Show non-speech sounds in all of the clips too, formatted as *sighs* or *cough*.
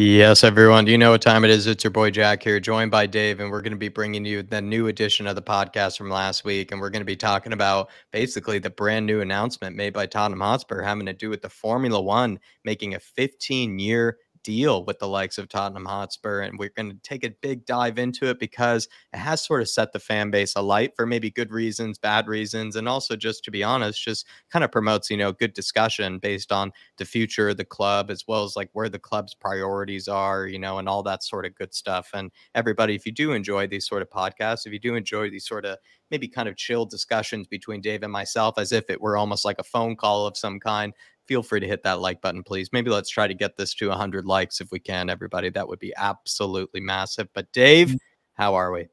Yes, everyone. Do you know what time it is? It's your boy Jack here, joined by Dave, and we're going to be bringing you the new edition of the podcast from last week. And we're going to be talking about basically the brand new announcement made by Tottenham Hotspur having to do with the Formula One making a 15 year deal with the likes of Tottenham Hotspur. And we're going to take a big dive into it because it has sort of set the fan base alight for maybe good reasons, bad reasons, and also just to be honest, just kind of promotes, you know, good discussion based on the future of the club as well as like where the club's priorities are, you know, and all that sort of good stuff. And everybody, if you do enjoy these sort of podcasts, if you do enjoy these sort of maybe kind of chill discussions between Dave and myself as if it were almost like a phone call of some kind, feel free to hit that like button, please. Maybe let's try to get this to 100 likes if we can, everybody. That would be absolutely massive. But, Dave, mm. how are we?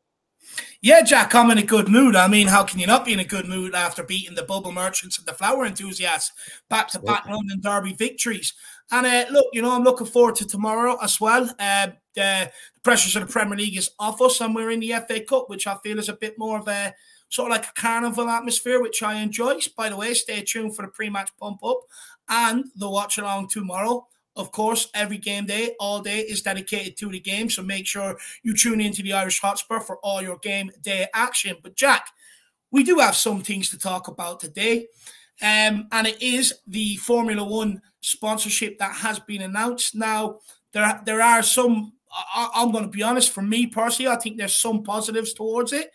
Yeah, Jack, I'm in a good mood. I mean, how can you not be in a good mood after beating the bubble merchants and the flower enthusiasts back to back London Derby victories? And uh, look, you know, I'm looking forward to tomorrow as well. Uh, the pressures of the Premier League is off us, and we're in the FA Cup, which I feel is a bit more of a sort of like a carnival atmosphere, which I enjoy. By the way, stay tuned for the pre-match pump up and the watch along tomorrow. Of course, every game day, all day is dedicated to the game. So make sure you tune into the Irish Hotspur for all your game day action. But Jack, we do have some things to talk about today. Um, and it is the Formula One sponsorship that has been announced. Now, there, there are some, I, I'm going to be honest, for me personally, I think there's some positives towards it.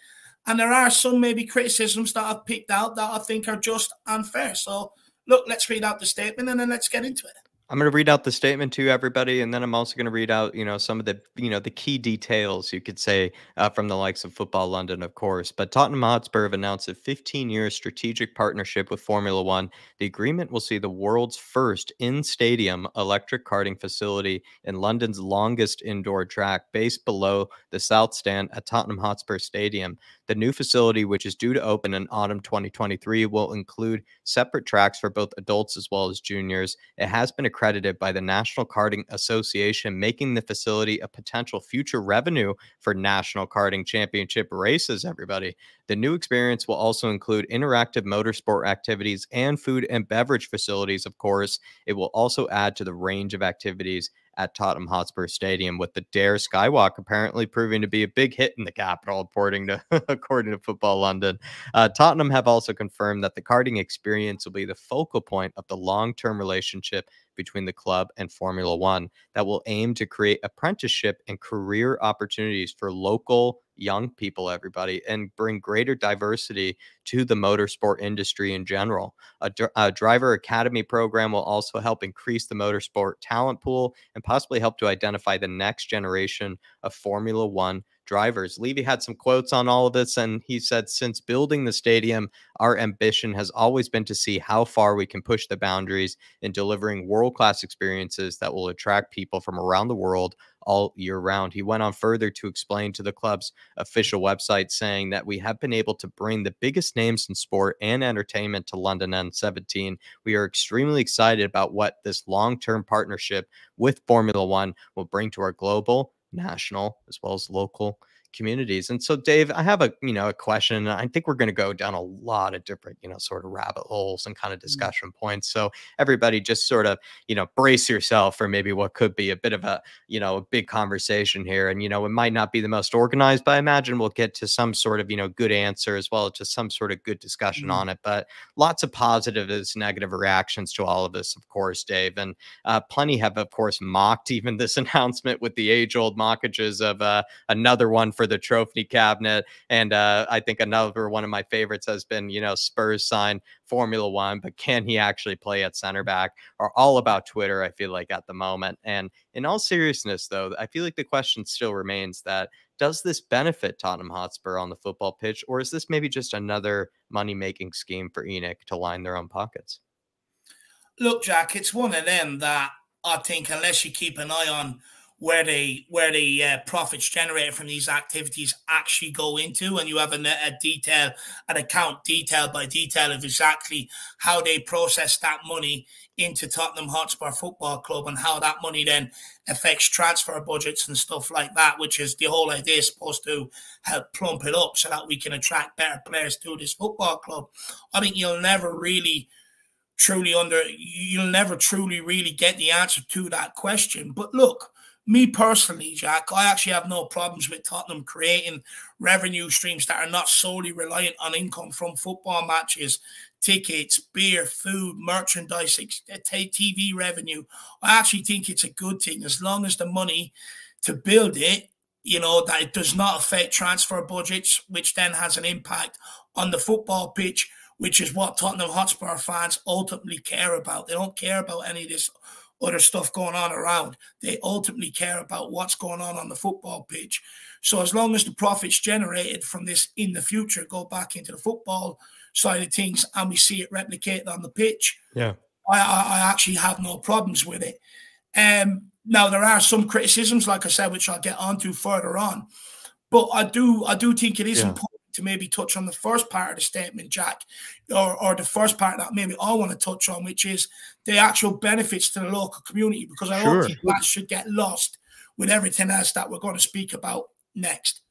And there are some maybe criticisms that I've picked out that I think are just unfair. So look, let's read out the statement and then let's get into it. I'm going to read out the statement to everybody, and then I'm also going to read out, you know, some of the, you know, the key details you could say uh, from the likes of Football London, of course. But Tottenham Hotspur have announced a 15-year strategic partnership with Formula One. The agreement will see the world's first in-stadium electric karting facility in London's longest indoor track, based below the South Stand at Tottenham Hotspur Stadium. The new facility, which is due to open in autumn 2023, will include separate tracks for both adults as well as juniors. It has been accredited by the National Karting Association, making the facility a potential future revenue for National Karting Championship races, everybody. The new experience will also include interactive motorsport activities and food and beverage facilities, of course. It will also add to the range of activities at Tottenham Hotspur Stadium, with the Dare Skywalk apparently proving to be a big hit in the capital, according to *laughs* according to Football London. Uh, Tottenham have also confirmed that the karting experience will be the focal point of the long-term relationship between the club and Formula One that will aim to create apprenticeship and career opportunities for local young people, everybody, and bring greater diversity to the motorsport industry in general. A, a, driver academy program will also help increase the motorsport talent pool and possibly help to identify the next generation of Formula One drivers. Levy had some quotes on all of this, and he said, Since building the stadium, our ambition has always been to see how far we can push the boundaries in delivering world class experiences that will attract people from around the world all year round. He went on further to explain to the club's official website, saying that we have been able to bring the biggest names in sport and entertainment to London N17. We are extremely excited about what this long term partnership with Formula One will bring to our global, national, as well as local communities. And so, Dave, I have a you know a question. I think we're going to go down a lot of different you know sort of rabbit holes and kind of mm. discussion mm-hmm. points. So everybody, just sort of you know brace yourself for maybe what could be a bit of a you know a big conversation here. And you know it might not be the most organized, but I imagine we'll get to some sort of you know good answer as well as just some sort of good discussion mm-hmm. on it. But lots of positive as negative reactions to all of this, of course, Dave, and uh, plenty have of course mocked even this *laughs* announcement with the age old mockages of uh, another one for the trophy cabinet. And uh, I think another one of my favorites has been, you know, Spurs sign Formula One, but can he actually play at center back? Are all about Twitter, I feel like, at the moment. And in all seriousness, though, I feel like the question still remains that does this benefit Tottenham Hotspur on the football pitch, or is this maybe just another money making scheme for ENIC to line their own pockets? Look, Jack, it's one of them that I think, unless you keep an eye on where the where the uh, profits generated from these activities actually go into, and you have a, a detail, an account detail by detail of exactly how they process that money into Tottenham Hotspur Football Club and how that money then affects transfer budgets and stuff like that, which is the whole idea is supposed to help plump it up so that we can attract better players to this football club. I think you'll never really truly under you'll never truly really get the answer to that question. But look, me personally, Jack, I actually have no problems with Tottenham creating revenue streams that are not solely reliant on income from football matches, tickets, beer, food, merchandise, uh, TV revenue. I actually think it's a good thing as long as the money to build it, you know, that it does not affect transfer budgets, which then has an impact on the football pitch, which is what Tottenham Hotspur fans ultimately care about. They don't care about any of this other stuff going on around. They ultimately care about what's going on on the football pitch. So as long as the profits generated from this in the future go back into the football side of things and we see it replicated on the pitch, yeah, I, I, actually have no problems with it. Um, now there are some criticisms, like I said, which I'll get onto further on. But I do I do think it is yeah. important to maybe touch on the first part of the statement, Jack, or, or the first part that maybe I want to touch on, which is the actual benefits to the local community, because I sure. don't think that should get lost with everything else that we're going to speak about next.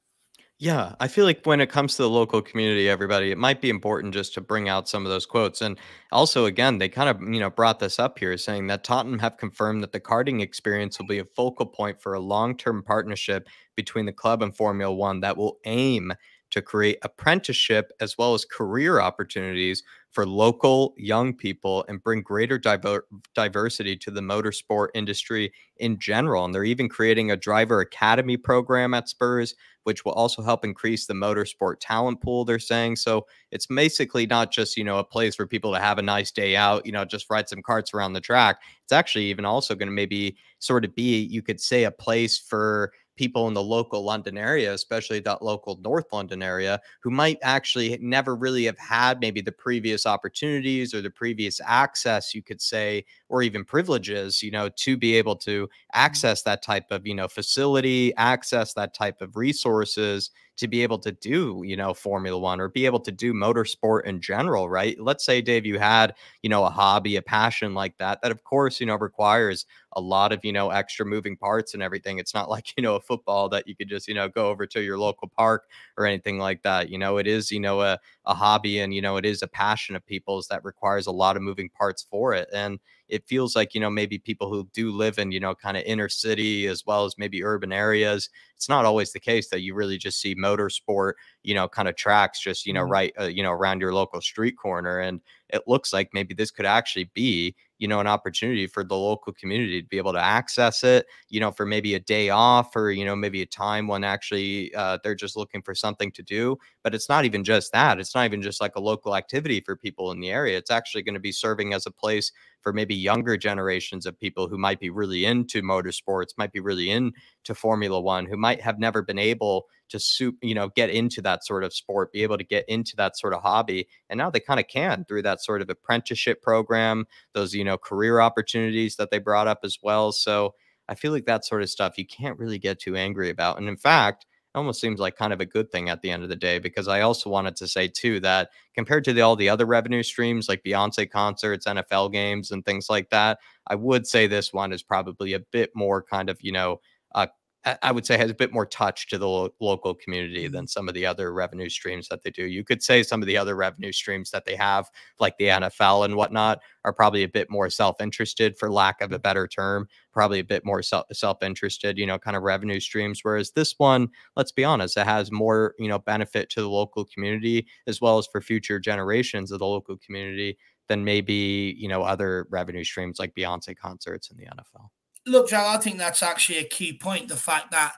Yeah, I feel like when it comes to the local community, everybody, it might be important just to bring out some of those quotes. And also, again, they kind of, you know, brought this up here saying that Tottenham have confirmed that the karting experience will be a focal point for a long term partnership between the club and Formula One that will aim to create apprenticeship as well as career opportunities for local young people and bring greater diver- diversity to the motorsport industry in general. And they're even creating a driver academy program at Spurs, which will also help increase the motorsport talent pool, they're saying. So it's basically not just, you know, a place for people to have a nice day out, you know, just ride some karts around the track. It's actually even also going to maybe sort of be, you could say, a place for people in the local London area, especially that local North London area, who might actually never really have had maybe the previous opportunities or the previous access, you could say, or even privileges, you know, to be able to mm-hmm. access that type of, you know, facility, access that type of resources to be able to do, you know, Formula One or be able to do motorsport in general, right? Let's say, Dave, you had, you know, a hobby, a passion like that, that of course, you know, requires a lot of, you know, extra moving parts and everything. It's not like, *laughs* you know, a football that you could just, you know, go over to your local park or anything like that. You know, it is, you know, a, a hobby and, you know, it is a passion of people's that requires a lot of moving parts for it. And, it feels like you know maybe people who do live in you know kind of inner city as well as maybe urban areas it's not always the case that you really just see motorsport you know kind of tracks just you know mm-hmm. right uh, you know around your local street corner and it looks like maybe this could actually be you know an opportunity for the local community to be able to access it you know for maybe a day off or you know maybe a time when actually uh, they're just looking for something to do. But it's not even just that it's not even just like a local activity for people in the area it's actually going to be serving as a place for maybe younger generations of people who might be really into motorsports might be really into formula one who might have never been able to you know, get into that sort of sport, be able to get into that sort of hobby. And now they kind of can through that sort of apprenticeship program, those, you know, career opportunities that they brought up as well. So I feel like that sort of stuff you can't really get too angry about. And in fact, almost seems like kind of a good thing at the end of the day because I also wanted to say too that compared to the, all the other revenue streams like Beyonce concerts, NFL games, and things like that, I would say this one is probably a bit more kind of you know uh, I would say has a bit more touch to the lo- local community than mm. some of the other revenue streams that they do. You could say some of the other revenue streams that they have, like the NFL and whatnot, are probably a bit more self-interested, for lack of a better term, probably a bit more self self-interested, you know, kind of revenue streams. Whereas this one, let's be honest, it has more, you know, benefit to the local community as well as for future generations of the local community than maybe you know other revenue streams like Beyonce concerts in the NFL look, Jack, I think that's actually a key point. The fact that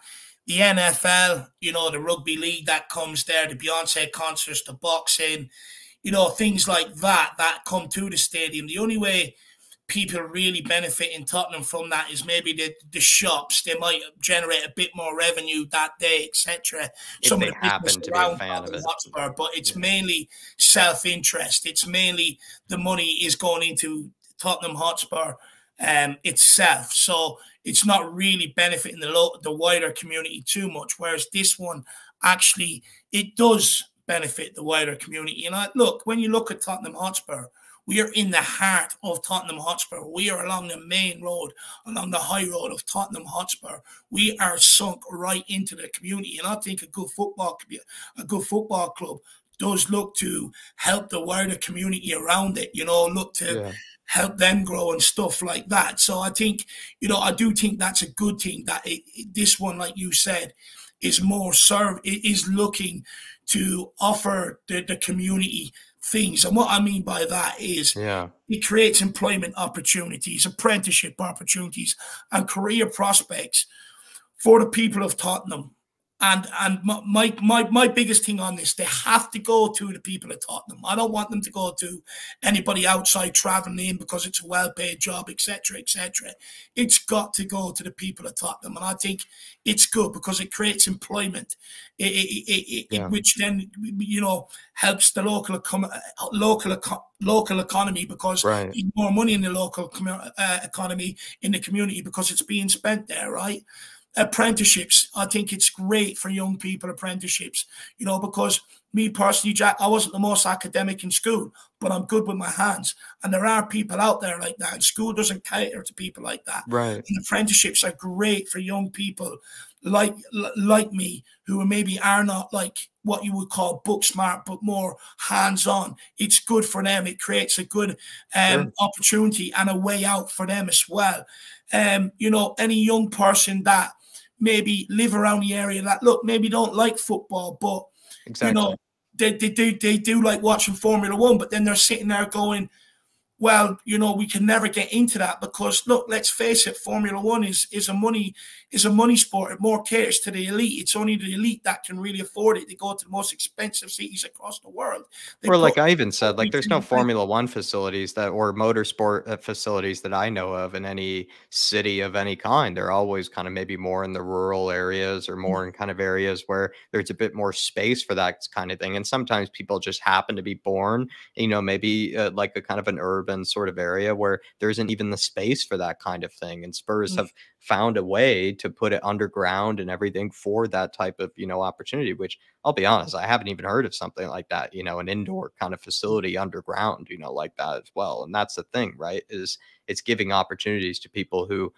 the NFL, you know, the rugby league that comes there, the Beyonce concerts, the boxing, you know, things like that that come to the stadium. The only way people really benefit in Tottenham from that is maybe the, the shops. They might generate a bit more revenue that day, etc. Some of the happen to be a fan of it. Hotspur, but it's yeah. mainly self interest. It's mainly the money is going into Tottenham Hotspur um, itself. So it's not really benefiting the lo- the wider community too much. Whereas this one actually it does benefit the wider community. And I, look, when you look at Tottenham Hotspur, we are in the heart of Tottenham Hotspur. We are along the main road, along the high road of Tottenham Hotspur. We are sunk right into the community, and I think a good football, a good football club, does look to help the wider community around it. You know, look to. Yeah help them grow and stuff like that. So I think, you know, I do think that's a good thing that it, it, this one, like you said, is more serve, it is looking to offer the, the community things. And what I mean by that is yeah. it creates employment opportunities, apprenticeship opportunities, and career prospects for the people of Tottenham. And and my, my my biggest thing on this, they have to go to the people of Tottenham. I don't want them to go to anybody outside traveling in because it's a well-paid job, etc., etc. It's got to go to the people of Tottenham, and I think it's good because it creates employment, it, it, yeah. which then you know helps the local local local economy because right. more money in the local uh, economy in the community because it's being spent there, right? Apprenticeships. I think it's great for young people, apprenticeships, you know, because me personally, Jack, I wasn't the most academic in school, but I'm good with my hands. And there are people out there like that. And school doesn't cater to people like that. Right. And apprenticeships are great for young people like like me who maybe are not like what you would call book smart but more hands-on it's good for them it creates a good um, sure. opportunity and a way out for them as well um, you know any young person that maybe live around the area that look maybe don't like football, but exactly. you know they, they do they do like watching Formula One, but then they're sitting there going, well, you know, we can never get into that because look, let's face it, Formula One is is a money is a money sport. It more caters to the elite. It's only the elite that can really afford it. They go to the most expensive cities across the world. They or like I even said, like there's no Formula One facilities that or motorsport uh, facilities that I know of in any city of any kind. They're always kind of maybe more in the rural areas or more in kind of areas where there's a bit more space for that kind of thing. And sometimes people just happen to be born, you know, maybe uh, like a kind of an urban sort of area where there isn't even the space for that kind of thing. And Spurs mm. have found a way to put it underground and everything for that type of, you know, opportunity, which I'll be honest, I haven't even heard of something like that, you know, an indoor kind of facility underground, you know, like that as well. And that's the thing, right? Is it's giving opportunities to people who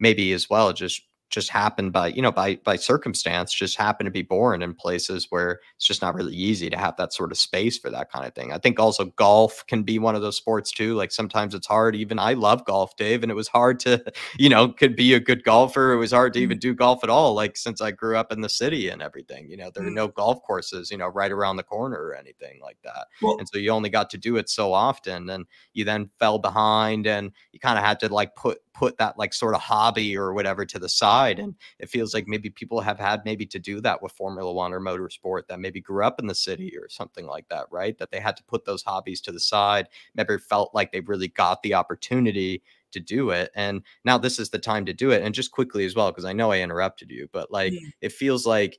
maybe as well just just happened by you know by by circumstance just happen to be born in places where it's just not really easy to have that sort of space for that kind of thing i think also golf can be one of those sports too like sometimes it's hard even i love golf dave and it was hard to *laughs* you know could be a good golfer it was hard to even mm. do golf at all like since i grew up in the city and everything you know there were no mm. golf courses you know right around the corner or anything like that well, and so you only got to do it so often and you then fell behind and you kind of had to like put put that like sort of hobby or whatever to the side. And it feels like maybe people have had maybe to do that with Formula One or motorsport that maybe grew up in the city or something like that, right? That they had to put those hobbies to the side, maybe felt like they really got the opportunity to do it. And now this is the time to do it. And just quickly as well, because I know I interrupted you, but like yeah. it feels like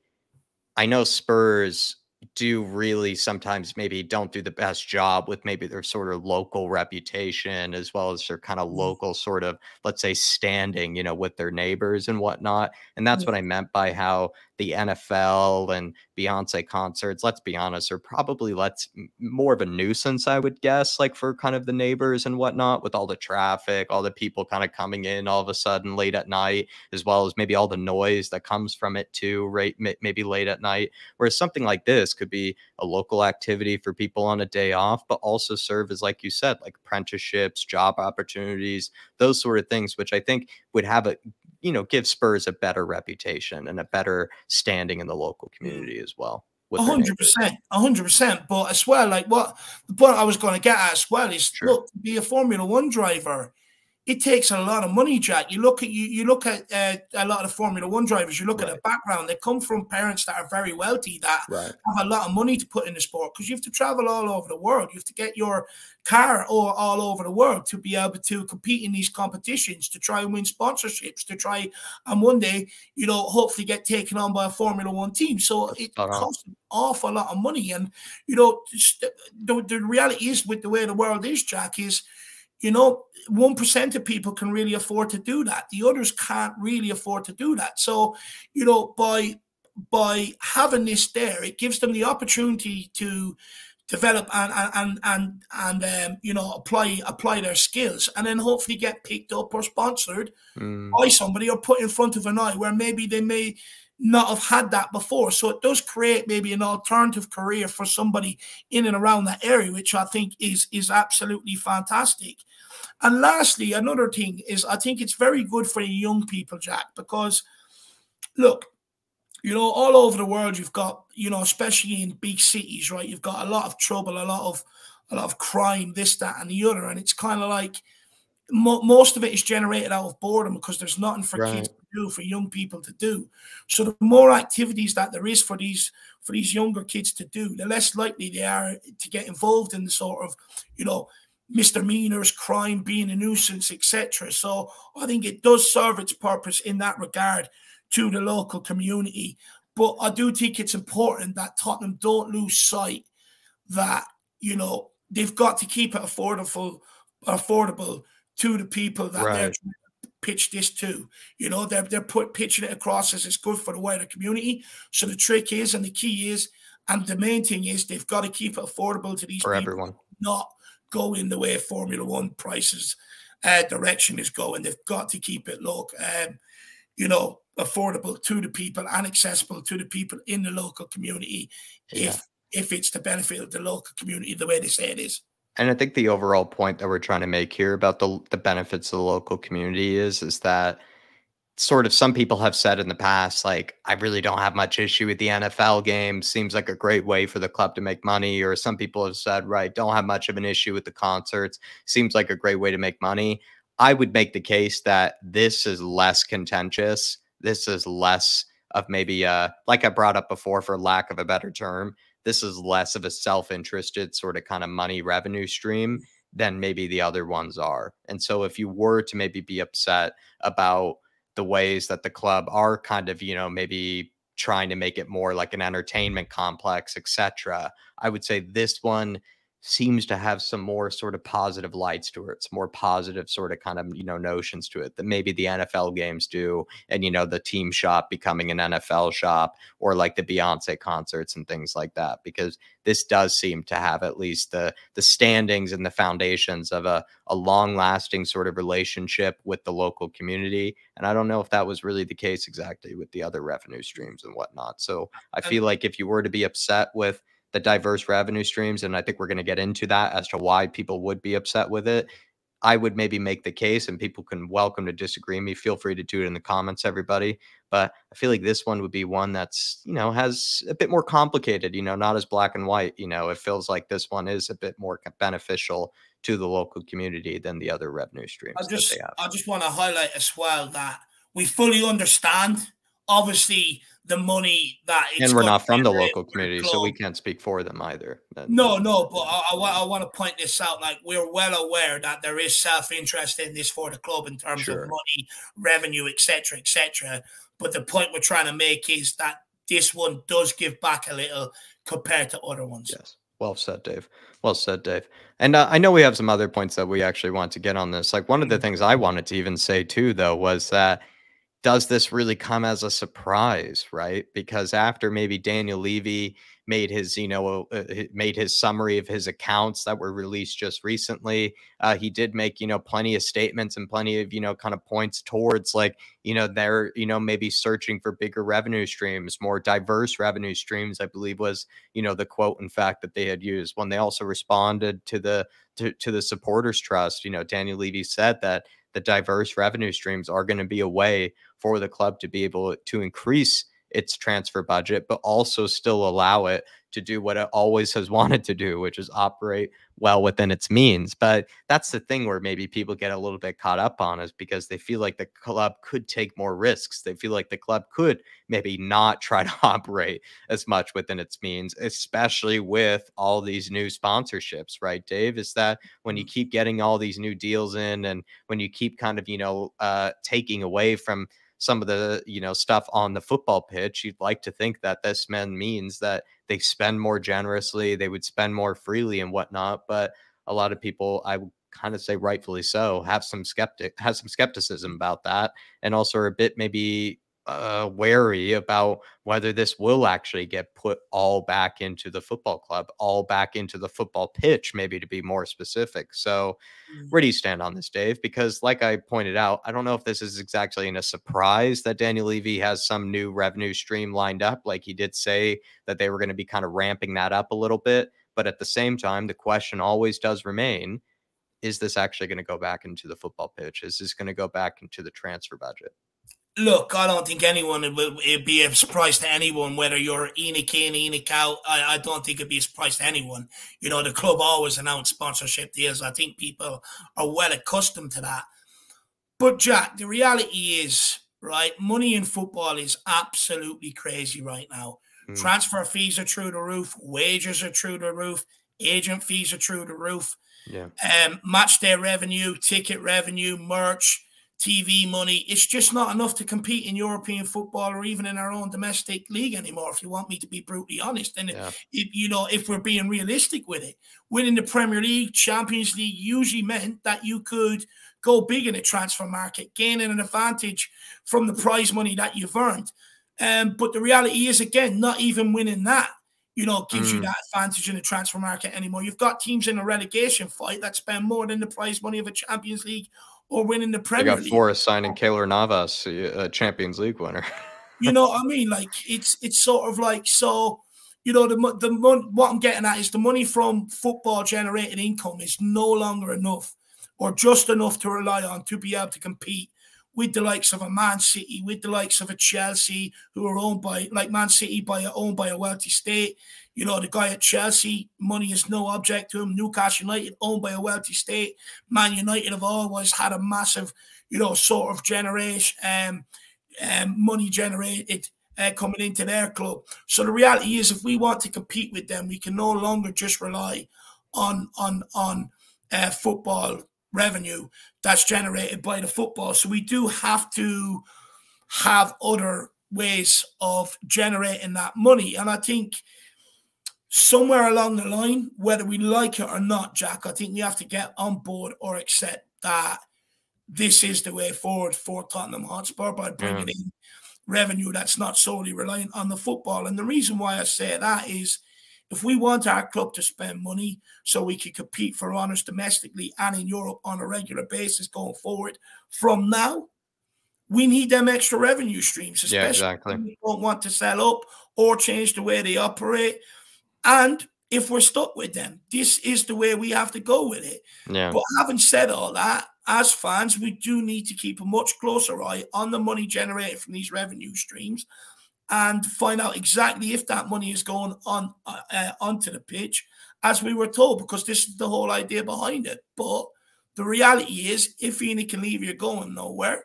I know Spurs do really sometimes maybe don't do the best job with maybe their sort of local reputation as well as their kind of mm-hmm. local sort of let's say standing you know with their neighbors and whatnot and that's what i meant by how the NFL and Beyonce concerts, let's be honest, are probably let's more of a nuisance, I would guess, like for kind of the neighbors and whatnot, with all the traffic, all the people kind of coming in all of a sudden late at night, as well as maybe all the noise that comes from it too, right? Maybe late at night. Whereas something like this could be a local activity for people on a day off, but also serve as, like you said, like apprenticeships, job opportunities, those sort of things, which I think would have a you know give Spurs a better reputation and a better standing in the local mm. community as well. hundred percent, hundred percent. But as well, like what the point I was going to get at as well is sure. look, be a Formula One driver it takes a lot of money, Jack. You look at you, you look at uh, a lot of Formula One drivers. You look right. at the background; they come from parents that are very wealthy, that right. have a lot of money to put in the sport. Because you have to travel all over the world. You have to get your car all, all over the world to be able to compete in these competitions, to try and win sponsorships, to try and one day, you know, hopefully get taken on by a Formula One team. So That's it costs an awful lot of money. And you know, the, the reality is with the way the world is, Jack, is you know, 1% of people can really afford to do that. The others can't really afford to do that. So, you know, by by having this there, it gives them the opportunity to develop and and and and um, you know apply apply their skills and then hopefully get picked up or sponsored mm. by somebody or put in front of an eye where maybe they may not have had that before. So it does create maybe an alternative career for somebody in and around that area, which I think is is absolutely fantastic. And lastly, another thing is I think it's very good for the young people, Jack, because look, you know, all over the world you've got, you know, especially in big cities, right? You've got a lot of trouble, a lot of a lot of crime, this, that, and the other. And it's kind of like mo- most of it is generated out of boredom because there's nothing for right. kids to do, for young people to do. So the more activities that there is for these for these younger kids to do, the less likely they are to get involved in the sort of, you know, misdemeanors, crime, being a nuisance, etc. So I think it does serve its purpose in that regard to the local community. But I do think it's important that Tottenham don't lose sight that, you know, they've got to keep it affordable, affordable to the people that right. they're trying to pitch this to. You know, they're they're put pitching it across as it's good for the wider community. So the trick is, and the key is, and the main thing is, they've got to keep it affordable to these for people, everyone, not go in the way Formula One prices uh, direction is going. They've got to keep it low. Um, you know, affordable to the people and accessible to the people in the local community yeah. if if it's to benefit of the local community the way they say it is. And I think the overall point that we're trying to make here about the the benefits of the local community is is that sort of some people have said in the past like I really don't have much issue with the NFL game seems like a great way for the club to make money or some people have said right don't have much of an issue with the concerts seems like a great way to make money. I would make the case that this is less contentious this is less of maybe uh like I brought up before for lack of a better term, this is less of a self-interested sort of kind of money revenue stream than maybe the other ones are. And so if you were to maybe be upset about the ways that the club are kind of, you know, maybe trying to make it more like an entertainment complex, etc., I would say this one seems to have some more sort of positive lights to it, some more positive sort of kind of you know notions to it that maybe the NFL games do, and you know the team shop becoming an NFL shop or like the Beyonce concerts and things like that. Because this does seem to have at least the the standings and the foundations of a a long lasting sort of relationship with the local community. And I don't know if that was really the case exactly with the other revenue streams and whatnot. So I um feel like if you were to be upset with the diverse revenue streams. And I think we're going to get into that as to why people would be upset with it. I would maybe make the case, and people can welcome to disagree me. Feel free to do it in the comments, everybody. But I feel like this one would be one that's, you know, has a bit more complicated, you know, not as black and white. You know, it feels like this one is a bit more beneficial to the local community than the other revenue streams. I just, I just want to highlight as well that we fully understand, obviously, the money that and we're not from the local community, so we can't speak for them either. no, no, but I, I, I, want to point this out. Like we're well aware that there is self interest in this for the club in terms sure. of money, revenue, etc., etc. But the point we're trying to make is that this one does give back a little compared to other ones. Yes. Well said, Dave. Well said, Dave. And uh, I know we have some other points that we actually want to get on this. Like one of the mm-hmm. things I wanted to even say too, though, was that does this really come as a surprise, right? Because after maybe Daniel Levy made his, you know, uh, made his summary of his accounts that were released just recently, uh, he did make, you know, plenty of statements and plenty of, you know, kind of points towards like, you know, they're, you know, maybe searching for bigger revenue streams, more diverse revenue streams. I believe was, you know, the quote, in fact, that they had used when they also responded to the to, to the supporters trust. You know, Daniel Levy said that the diverse revenue streams are going to be a way for the club to be able to increase its transfer budget, but also still allow it to do what it always has *laughs* wanted to do, which is operate well within its means. But that's the thing where maybe people get a little bit caught up on is because they feel like the club could take more risks. They feel like the club could maybe not *laughs* try to operate as much within its means, especially with all these new sponsorships, right, Dave? Is that when you mm-hmm. keep getting all these new deals in and when you keep kind of, you know, uh, taking away from some of the you know stuff on the football pitch you'd like to think that this man means that they spend more generously they would spend more freely and whatnot but a lot of people i would kind of say rightfully so have some skeptic has some skepticism about that and also are a bit maybe uh, wary about whether this will actually get put all back into the football club, all back into the football pitch, maybe to be more specific. So, mm-hmm. where do you stand on this, Dave? Because, like I pointed out, I don't know if this is exactly in a surprise that Daniel Levy has some new revenue stream lined up. Like he did say that they were going to be kind of ramping that up a little bit. But at the same time, the question always does remain is this actually going to go back into the football pitch? Is this going to go back into the transfer budget? Look, I don't think anyone it would it'd be a surprise to anyone whether you're ENIC in, ENIC out. I, I don't think it'd be a surprise to anyone. You know, the club always announce sponsorship deals. I think people are well accustomed to that. But Jack, the reality is, right, money in football is absolutely crazy right now. Mm. Transfer fees are through the roof, wages are through the roof, agent fees are through the roof. Yeah. Um, match day revenue, ticket revenue, merch, TV money. It's just not enough to compete in European football or even in our own domestic league anymore. If you want me to be brutally honest, and yeah. if, you know, if we're being realistic with it, winning the Premier League, Champions League usually meant that you could go big in the transfer market, gaining an advantage from the prize money that you've earned. Um, but the reality is, again, not even winning that, you know, gives mm. you that advantage in the transfer market anymore. You've got teams in a relegation fight that spend more than the prize money of a Champions League or winning the Premier League. They got Forest signing Keylor Navas, uh, a Champions League winner. you know *laughs* what I mean? Like it's it's sort of like so. You know the the what I'm getting at is the money from football generating income is no longer enough, or just enough to rely on to be able to compete with the likes of a Man City, with the likes of a Chelsea, who are owned by like Man City by owned by a wealthy state. You know, the guy at Chelsea, money is no object to him. Newcastle United, owned by a wealthy state. Man United have always had a massive, you know, sort of generation, um, um, money generated uh, coming into their club. So the reality is, if we want to compete with them, we can no longer just rely on on on uh, football revenue that's generated by the football. So we do have to have other ways of generating that money, and I think somewhere along the line, whether we like it or not, Jack, I think we have to get on board or accept that this is the way forward for Tottenham Hotspur by bringing yeah. in revenue that's not solely reliant on the football. And the reason why I say that is if we want our club to spend money so we can compete for honours domestically and in Europe on a regular basis going forward from now, we need them extra revenue streams, especially yeah, exactly. we don't want to sell up or change the way they operate and if we're stuck with them, this is the way we have to go with it. Yeah. But having said all that, as fans, we do need to keep a much closer eye on the money generated from these revenue streams and find out exactly if that money is going on uh, uh onto the pitch, as we were told, because this is the whole idea behind it. But the reality is, if ENIC can leave you're going nowhere,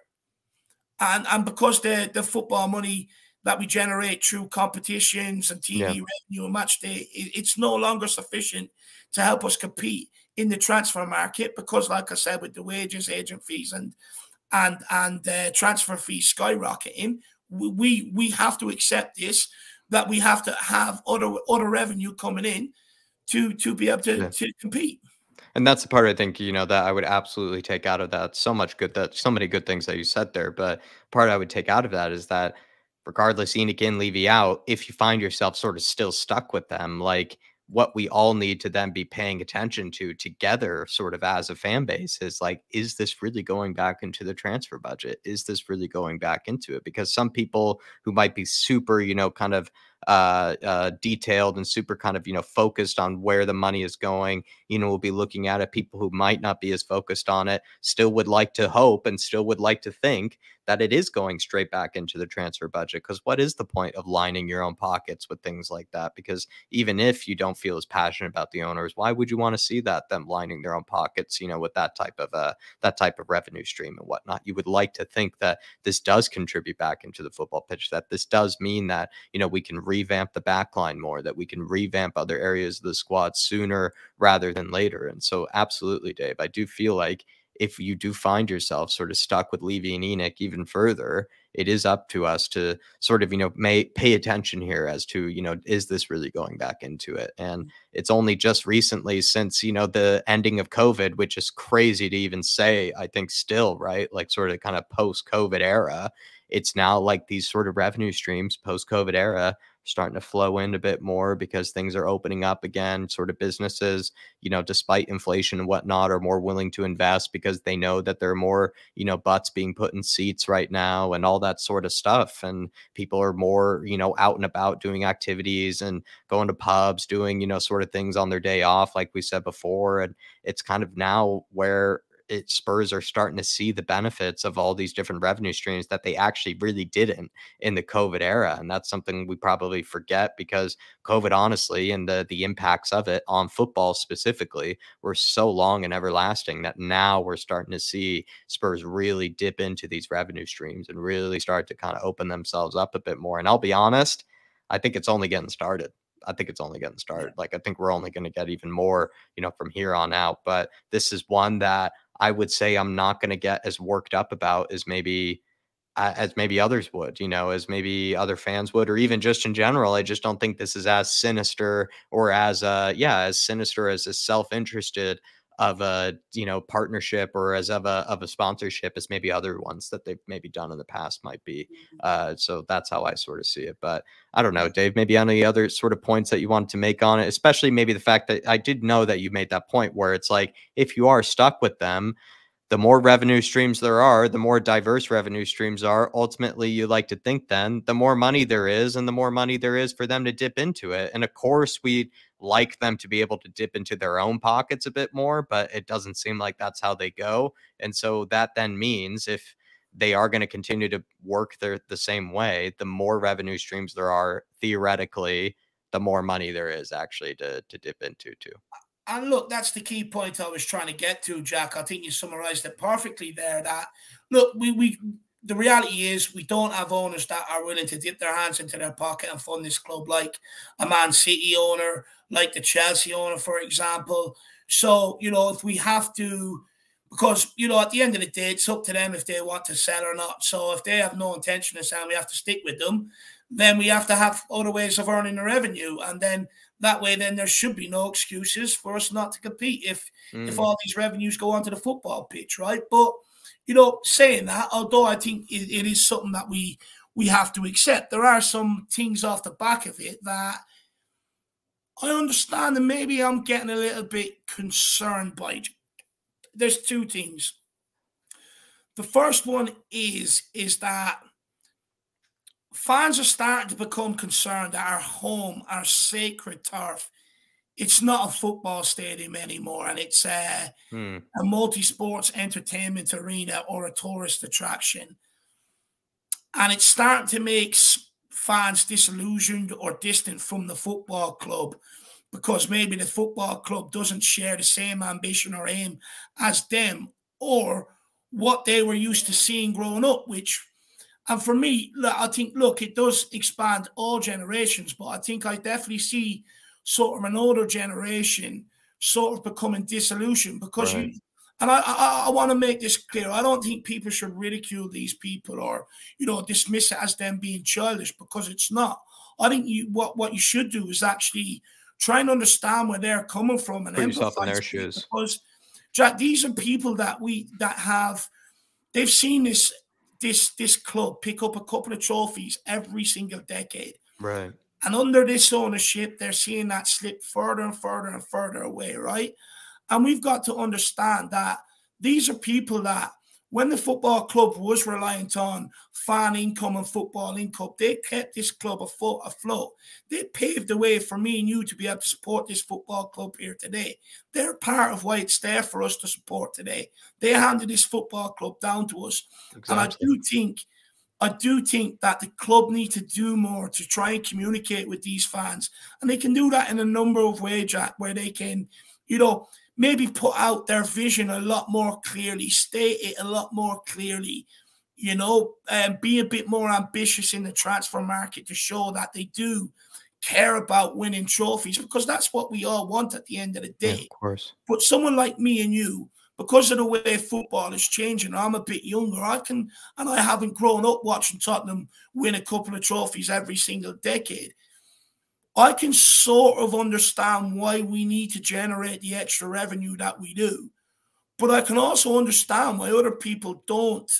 and and because the the football money that we generate through competitions and TV yeah. revenue and match day, it's no longer sufficient to help us compete in the transfer market because, like I said, with the wages, agent fees, and and and uh, transfer fees skyrocketing, we we have to accept this that we have to have other other revenue coming in to to be able to, yeah. to compete. And that's the part I think, you know, that I would absolutely take out of that. So much good that so many good things that you said there. But part I would take out of that is that regardless, ENIC in, Levy out, if you find yourself sort of still stuck with them, like what we all need to then be paying attention to together, sort of as a fan base, is like, is this really going back into the transfer budget? Is this really going back into it? Because some people who might be super, you know, kind of uh, uh, detailed and super kind of you know focused on where the money is going you know we'll be looking at it people who might not be as focused on it still would like to hope and still would like to think that it is going straight back into the transfer budget because what is the point of lining your own pockets with things like that because even if you don't feel as passionate about the owners why would you want to see that them lining their own pockets you know with that type of uh that type of revenue stream and whatnot you would like to think that this does contribute back into the football pitch that this does mean that you know we can revamp the backline more, that we can revamp other areas of the squad sooner rather than later. And so, absolutely, Dave, I do feel like if you do find yourself sort of stuck with Levy and ENIC even further, it is up to us to sort of, you know, may pay attention here as to, you know, is this really going back into it? And it's only just recently since, you know, the ending of COVID, which is crazy to even say, I think still, right? Like sort of kind of post COVID era, it's now like these sort of revenue streams post COVID era starting to flow in a bit more because things are opening up again. Sort of businesses, you know, despite inflation and whatnot, are more willing to invest because they know that there are more, you know, butts being put in seats right now and all that sort of stuff. And people are more, you know, out and about doing activities and going to pubs, doing, you know, sort of things on their day off, like we said before. And it's kind of now where it, Spurs are starting to see the benefits of all these different revenue streams that they actually really didn't in the COVID era, and that's something we probably forget because COVID, honestly, and the the impacts of it on football specifically were so long and everlasting that now we're starting to see Spurs really dip into these revenue streams and really start to kind of open themselves up a bit more. And I'll be honest, I think it's only getting started. I think it's only getting started. Like I think we're only going to get even more, you know, from here on out. But this is one that I would say I'm not going to get as worked up about as maybe as maybe others would, you know, as maybe other fans would, or even just in general. I just don't think this is as sinister or as uh yeah, as sinister as as self-interested of a you know partnership or as of a of a sponsorship as maybe other ones that they've maybe done in the past might be. Mm-hmm. Uh, so that's how I sort of see it. But I don't know, Dave. Maybe any other sort of points that you wanted to make on it, especially maybe the fact that I did know that you made that point where it's like if you are stuck with them, the more revenue streams there are, the more diverse revenue streams are. Ultimately, you like to think then the more money there is, and the more money there is for them to dip into it. And of course, we like them to be able to dip into their own pockets a bit more, but it doesn't seem like that's how they go. And so that then means if they are going to continue to work their the same way, the more revenue streams there are theoretically, the more money there is actually to to dip into too. And look, that's the key point I was trying to get to, Jack. I think you summarized it perfectly there. That look, we we the reality is we don't have owners that are willing to dip their hands into their pocket and fund this club like a Man City owner, like the Chelsea owner, for example. So, you know, if we have to, because, you know, at the end of the day, it's up to them if they want to sell or not. So if they have no intention of selling, we have to stick with them. Then we have to have other ways of earning the revenue. And then that way, then there should be no excuses for us not to compete if mm. if all these revenues go onto the football pitch, right? But you know, saying that, although I think it, it is something that we we have to accept, there are some things off the back of it that I understand, and maybe I'm getting a little bit concerned by. There's two things. The first one is is that fans are starting to become concerned that our home, our sacred turf, it's not a football stadium anymore, and it's a, hmm. a multi-sports entertainment arena or a tourist attraction, and it's starting to make fans disillusioned or distant from the football club because maybe the football club doesn't share the same ambition or aim as them or what they were used to seeing growing up, which and for me, I think, look, it does expand all generations, but I think I definitely see sort of an older generation sort of becoming disillusioned because right. you and I, I, I want to make this clear. I don't think people should ridicule these people or you know dismiss it as them being childish because it's not. I think you what what you should do is actually try and understand where they're coming from and put yourself in their shoes. Because Jack, these are people that we that have they've seen this this this club pick up a couple of trophies every single decade. Right. And under this ownership, they're seeing that slip further and further and further away, right? And we've got to understand that these are people that, when the football club was reliant on fan income and football income, they kept this club afloat. afloat. They paved the way for me and you to be able to support this football club here today. They're part of why it's there for us to support today. They handed this football club down to us. Exactly. And I do think I do think that the club need to do more to try and communicate with these fans. And they can do that in a number of ways, Jack, where they can, you know, maybe put out their vision a lot more clearly, state it a lot more clearly, you know, and be a bit more ambitious in the transfer market to show that they do care about winning trophies because that's what we all want at the end of the day. Yeah, of course. But someone like me and you because of the way football is changing, I'm a bit younger. I can, and I haven't grown up watching Tottenham win a couple of trophies every single decade. I can sort of understand why we need to generate the extra revenue that we do, but I can also understand why other people don't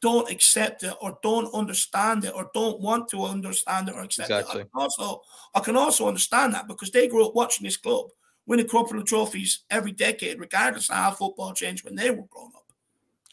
don't accept it or don't understand it or don't want to understand it or accept exactly. it. I also I can also understand that because they grew up watching this club win a couple of trophies every decade, regardless of how football changed when they were growing up.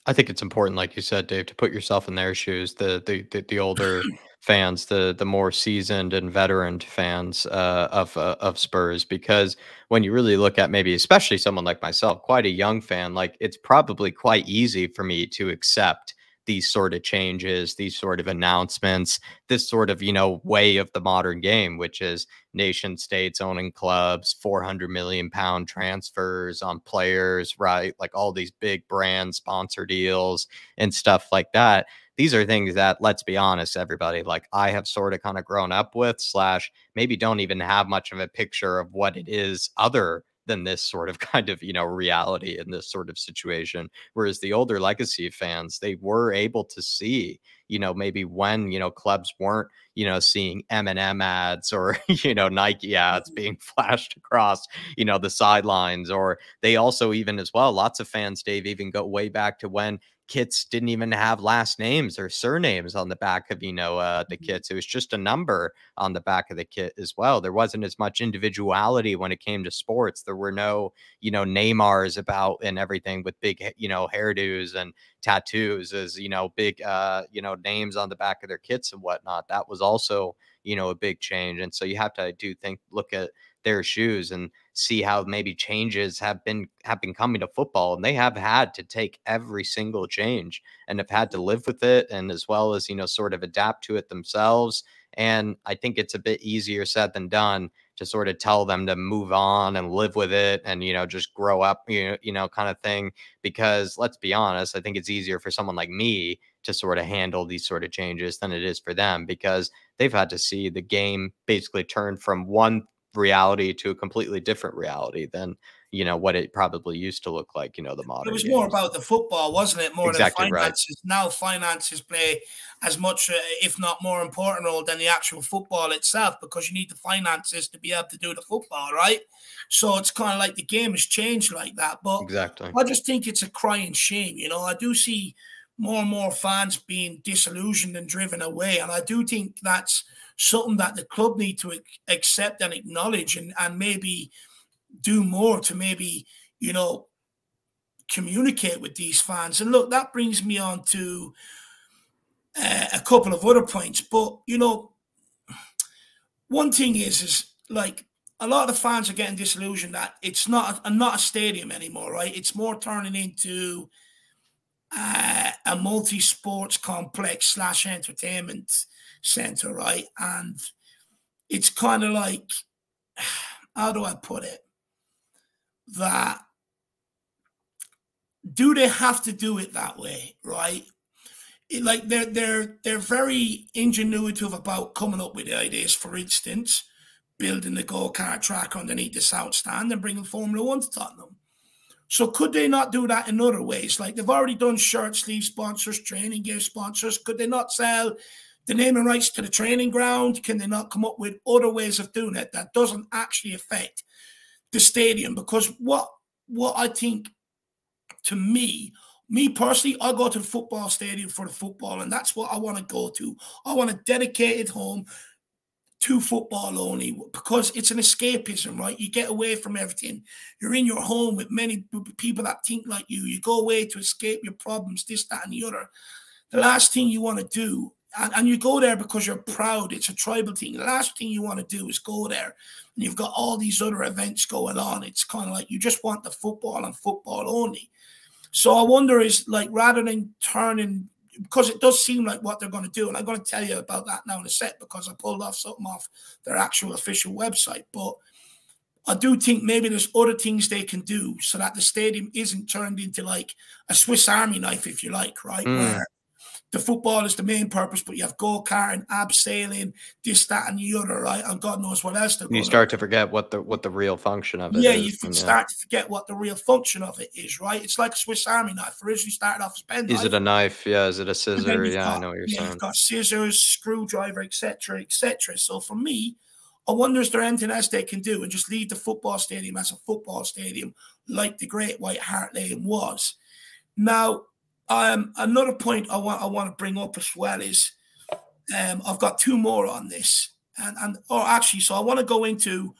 I think it's important, like you said, Dave, to put yourself in their shoes. The the the, the older *clears throat* fans, the the more seasoned and veteran fans uh, of uh, of Spurs, because when you really look at maybe, especially someone like myself, quite a young fan, like it's probably quite easy for me to accept these sort of changes, these sort of announcements, this sort of, you know, way of the modern game, which is nation states owning clubs, 400 million pound transfers on players, right? Like all these big brand sponsor deals and stuff like that. These are things that, let's be honest, everybody, like I have sort of kind of grown up with, slash, maybe don't even have much of a picture of what it is other than this sort of *laughs* kind of you know reality in this sort of situation whereas the older legacy fans they were able to see you know maybe when you know clubs weren't you know seeing m&m ads or *laughs* you know nike ads mm-hmm. being *laughs* flashed across you know the sidelines or they also even as well lots of fans dave even go way back to when kits didn't even have last names or surnames on the back of you know uh, the mm-hmm. kits it was just a number on the back of the kit as well there wasn't as much individuality when it came to sports there were no you know neymars about and everything with big you know hairdos and tattoos as you know big uh you know names on the back of their kits and whatnot that was also you know a big change and so you have to i do think look at their shoes and see how maybe changes have been have been coming to football and they have had to take every single change and have had to live with it and as well as you know sort of adapt to it themselves and i think it's a bit easier said than done to sort of tell them to move on and live with it and you know just grow up you know you know kind of thing because let's be honest i think it's easier for someone like me to sort of handle these sort of changes than it is for them because they've had to see the game basically turn from one reality to a completely different reality than you know what it probably used to look like you know the modern it was games. more about the football wasn't it? More exactly than finances. Right. now finances play as much uh, if not more important role than the actual football itself because you need the finances to be able to do the football right? So it's kind of like the game has changed like that but exactly. I just think it's a crying shame you know? I do see more and more fans being disillusioned and driven away and i do think that's something that the club need to accept and acknowledge and, and maybe do more to maybe, you know, communicate with these fans. And look, that brings me on to uh, a couple of other points. But, you know, one thing is, is like a lot of the fans are getting disillusioned that it's not a, not a stadium anymore, right? It's more turning into uh, a multi-sports complex slash entertainment center, right? And it's kind of like, *sighs* how do I put it? That do they have to do it that way, right? It, like they're they're they're very ingenuitive about coming up with ideas. For instance, building the go kart track underneath the south stand and bringing Formula One to Tottenham. So could they not do that in other ways? Like they've already done shirt sleeve sponsors, training gear sponsors. Could they not sell the naming rights to the training ground? Can they not come up with other ways of doing it that doesn't actually affect the stadium? Because what what I think to me, me personally, I go to the football stadium for the football, and that's what I want to go to. I want a dedicated home to football only because it's an escapism, right? You get away from everything. You're in your home with many people that think like you. You go away to escape your problems, this, that, and the other. The last thing you want to do and, and you go there because you're proud. It's a tribal thing. The last thing you want to do is go there and you've got all these other events going on. It's kind of like you just want the football and football only. So I wonder is like rather than turning because it does seem like what they're going to do, and I'm going to tell you about that now in a sec because I pulled off something off their actual official website. But I do think maybe there's other things they can do so that the stadium isn't turned into like a Swiss Army knife, if you like, right? Mm. Where the football is the main purpose, but you have go karting, abseiling, this, that, and the other, right? And God knows what else. You start to forget what the what the real function of it yeah, is. you start to forget what the real function of it is, right? It's like a Swiss Army knife. Originally started off as pen. Is it a knife? Yeah. Is it a scissor? Yeah, got, I know what you're yeah, saying. You've got scissors, screwdriver, etc., etc. So for me, I wonder is there anything else they can do and just leave the football stadium as a football stadium like the Great White Hart Lane was. Now, um, another point I want I want to bring up as well is um, I've got two more on this, and and or actually, so I want to go into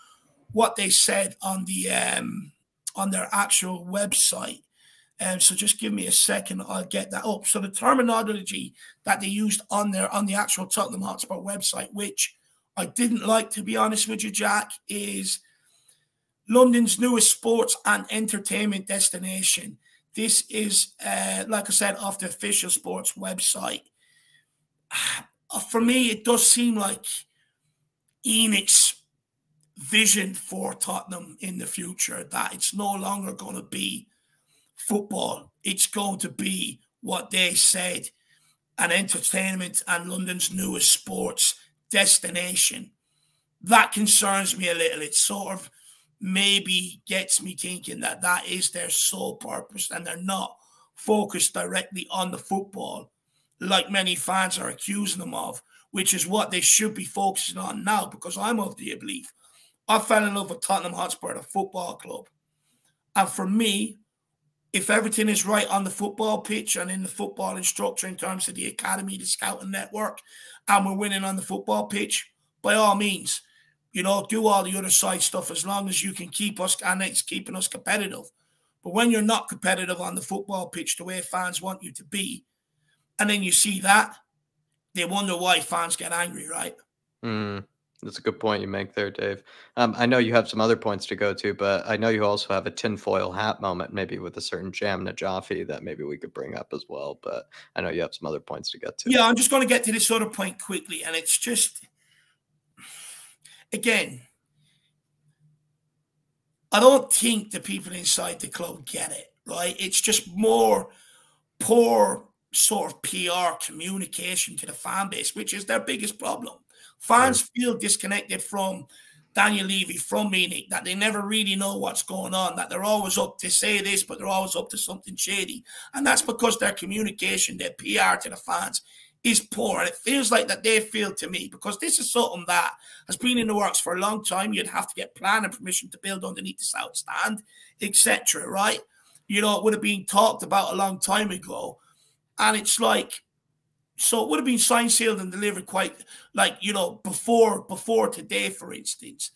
what they said on the um, on their actual website. Um, so just give me a second, I'll get that up. So the terminology that they used on their on the actual Tottenham Hotspur website, which I didn't like to be honest with you, Jack, is London's newest sports and entertainment destination. This is, uh, like I said, off the official sports website. For me, it does seem like ENIC's vision for Tottenham in the future that it's no longer going to be football. It's going to be what they said an entertainment and London's newest sports destination. That concerns me a little. It's sort of maybe gets me thinking that that is their sole purpose and they're not focused directly on the football like many fans are accusing them of, which is what they should be focusing on now because I'm of the belief. I fell in love with Tottenham Hotspur, the football club. And for me, if everything is right on the football pitch and in the footballing structure in terms of the academy, the scouting network, and we're winning on the football pitch, by all means, you know, do all the other side stuff as long as you can keep us and it's keeping us competitive. But when you're not competitive on the football pitch the way fans want you to be, and then you see that, they wonder why fans get angry, right? Mm. That's a good point you make there, Dave. Um, I know you have some other points to go to, but I know you also have a tinfoil hat moment, maybe with a certain Jahm Najafi that maybe we could bring up as well. But I know you have some other points to get to. Yeah, I'm just going to get to this other point quickly, and it's just again, I don't think the people inside the club get it, right? It's just more poor sort of PR communication to the fan base, which is their biggest problem. Fans feel disconnected from Daniel Levy, from ENIC, that they never really know what's going on, that they're always up to say this, but they're always up to something shady. And that's because their communication, their PR to the fans is poor. And it feels like that they feel to me, because this is something that has been in the works for a long time. You'd have to get planning permission to build underneath the South Stand, etc. Right? You know, it would have been talked about a long time ago. And it's like so it would have been signed, sealed, and delivered quite like you know before before today, for instance.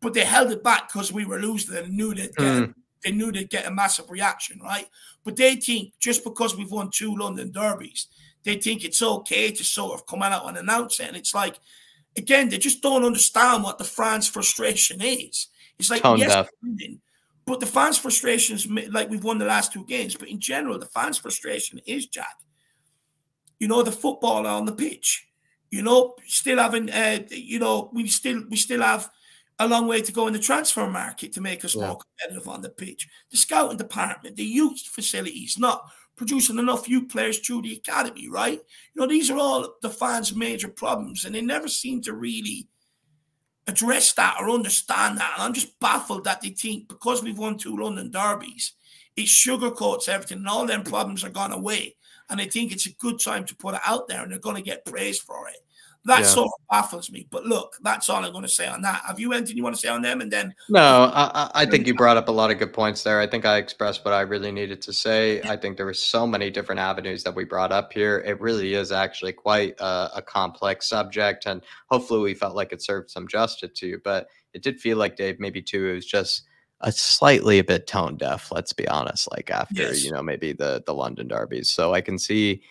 But they held it back because we were losing and knew that mm. they knew they'd get a massive reaction, right? But they think just because we've won two London derbies, they think it's okay to sort of come out and announce it. And it's like, again, they just don't understand what the fans' frustration is. It's like, Tone yes, but the fans' frustration is like we've won the last two games. But in general, the fans' frustration is Jack you know, the footballer on the pitch. You know, still having, uh, you know, we still we still have a long way to go in the transfer market to make us yeah. more competitive on the pitch. The scouting department, the youth facilities, not producing enough youth players through the academy, right? You know, these are all the fans' major problems, and they never seem to really address that or understand that. And I'm just baffled that they think because we've won two London derbies, it sugarcoats everything, and all them problems are gone away and they think it's a good time to put it out there, and they're going to get praised for it. That yeah. sort of baffles me. But look, that's all I'm going to say on that. Have you anything you want to say on them? And then no, I, I think you brought up a lot of good points there. I think I expressed what I really needed to say. I think there were so many different avenues that we brought up here. It really is actually quite a, a complex subject, and hopefully we felt like it served some justice to you. But it did feel like Dave maybe too. It was just a slightly a bit tone deaf let's be honest like after yes. you know maybe the the london derbies so i can see